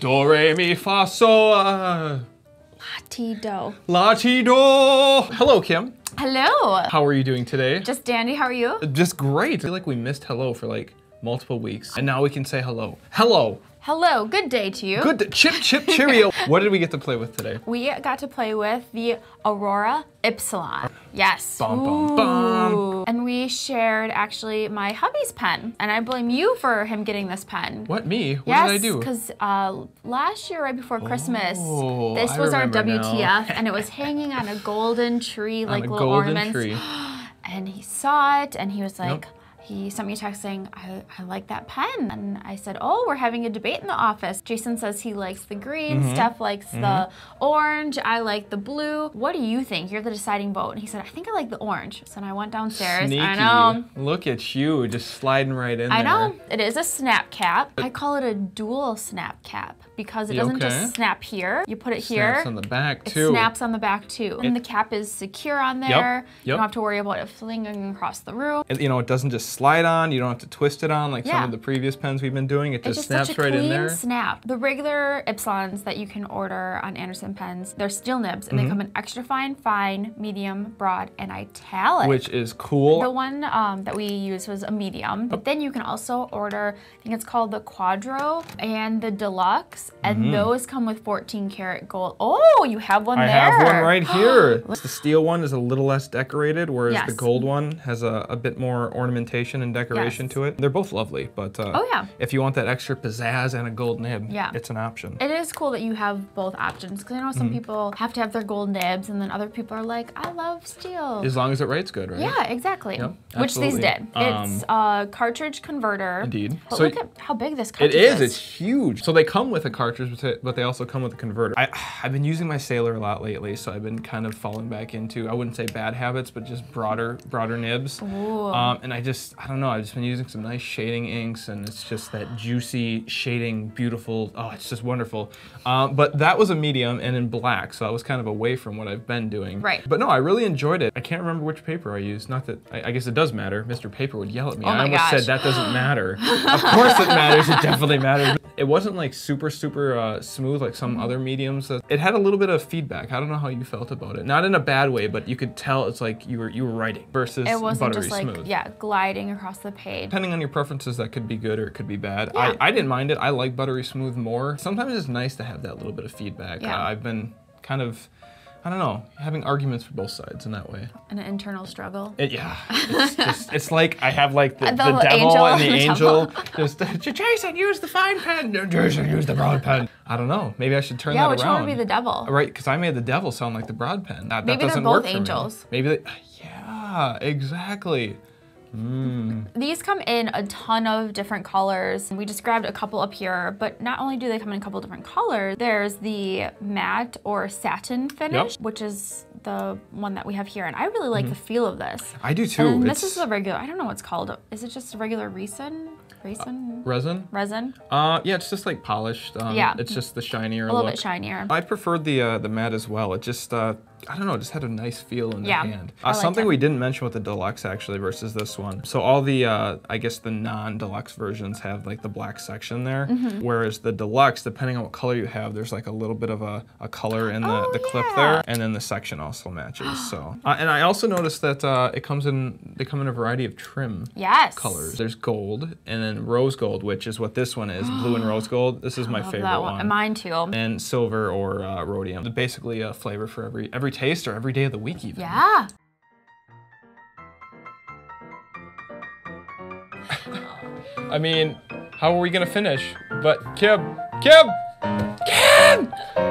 Do, re, mi, fa, sol, uh, Tito. la, ti, do. Hello, Kim. Hello. How are you doing today? Just dandy, how are you? Just great. I feel like we missed hello for like multiple weeks, and now we can say hello. Hello. Hello, good day to you. Good. Chip, chip, cheerio. what did we get to play with today? We got to play with the Aurora Ipsilon. Yes. Bum, bum, bum. We shared actually my hubby's pen, and I blame you for him getting this pen. What me? What yes, did I do? because uh, last year, right before Christmas, Oh, this was our. WTF, and it was hanging on a golden tree, like little ornaments. And he saw it, and he was like, he sent me a text saying, I, I like that pen. And I said, Oh, we're having a debate in the office. Jason says he likes the green, Mm-hmm. Steph likes the orange, I like the blue. What do you think? You're the deciding vote. And he said, I think I like the orange. So I went downstairs. Sneaky. I know. Look at you, just sliding right in I there. know. It is a snap cap. I call it a dual snap cap because it doesn't okay. just snap here. You put it here. Snaps on the back It too. snaps on the back too. And the cap is secure on there. You yep. don't have to worry about it flinging across the room. It- you know, it doesn't just slide on. You don't have to twist it on like some of the previous pens we've been doing. It just just snaps right in there. snap. The regular Ipsilons that you can order on Anderson pens, they're steel nibs and Mm-hmm. they come in extra fine, fine, medium, broad, and italic. Which is cool. the one um, that we used was a medium, but then you can also order, I think it's called the Quadro and the Deluxe, and those come with 14 karat gold. Oh, you have one Mm-hmm. I have one right here. the steel one is a little less decorated, whereas the gold one has a, a bit more ornamentation and decoration Yes. to it. They're both lovely, but uh, Oh, yeah. if you want that extra pizzazz and a gold nib, Yeah. it's an option. It is cool that you have both options because I know some people have to have their gold nibs, and then other people are like, I love steel. as long as it writes good, right? Yeah, exactly. Yep, Which these did. it's a cartridge converter. Indeed. But So look at how big this cartridge is. It's It's huge. So they come with a cartridge, but they- but they also come with a converter. I, I've been using my Sailor a lot lately, so I've been kind of falling back into I wouldn't say bad habits, but just broader broader nibs. Um, and I just I don't know. I've just been using some nice shading inks, and it's just that juicy shading, beautiful. Oh, it's just wonderful. Um, but that was a medium and in black, so I was kind of away from what I've been doing. Right. But no, I really enjoyed it. I can't remember which paper I used. Not that I, I guess it does matter. Mr. Paper would yell at me. Oh I almost gosh. said that doesn't matter. of course it matters. It definitely matters. It wasn't like super, super uh, smooth like some other mediums. It had a little bit of feedback. I don't know how you felt about it. Not in a bad way, but you could tell it's like you were you were writing versus It wasn't buttery just like, smooth. yeah, gliding across the page. Depending on your preferences, that could be good or it could be bad. Yeah. I, I didn't mind it. I like buttery smooth more. Sometimes it's nice to have that little bit of feedback. Yeah. Uh, I've been kind of, I don't know, having arguments for both sides in that way. An internal struggle. It, yeah, it's just it's like I have like the, The the, devil angel, and the the angel. devil. Just Jason, use the fine pen. Jason, use the broad pen. I don't know. Maybe I should turn Yeah, that which around. one would be the devil? Right, because I made the devil sound like the broad pen. That, that Maybe they're doesn't both work angels. Maybe they, yeah, exactly. These come in a ton of different colors. We just grabbed a couple up here, but not only do they come in a couple different colors, there's the matte or satin finish, Yep. which is the one that we have here. And I really like the feel of this. I do too. And this is the regular, I don't know what's called. Is it just a regular resin? Resin? resin. Resin? Uh, yeah, it's just like polished. Um, Yeah. it's just the shinier A little look. bit shinier. I preferred the uh, the matte as well. It just uh, I don't know, it just had a nice feel in the Yeah, hand. I Uh, something it. we didn't mention with the deluxe actually versus this one. So all the uh, I guess the non-deluxe versions have like the black section there, Mm-hmm. whereas the deluxe, depending on what color you have, there's like a little bit of a, a color in the, Oh, the clip yeah. there, and then the section also matches. So uh, and I also noticed that uh, it comes in they come in a variety of trim Yes. colors. There's gold and then rose gold, which is what this one is, blue and rose gold. This is my Love favorite that one. Mine too. And silver or uh, rhodium. Basically a flavor for every every taste or every day of the week even. Yeah. I mean, how are we gonna finish? But Kim, Kim, Kim!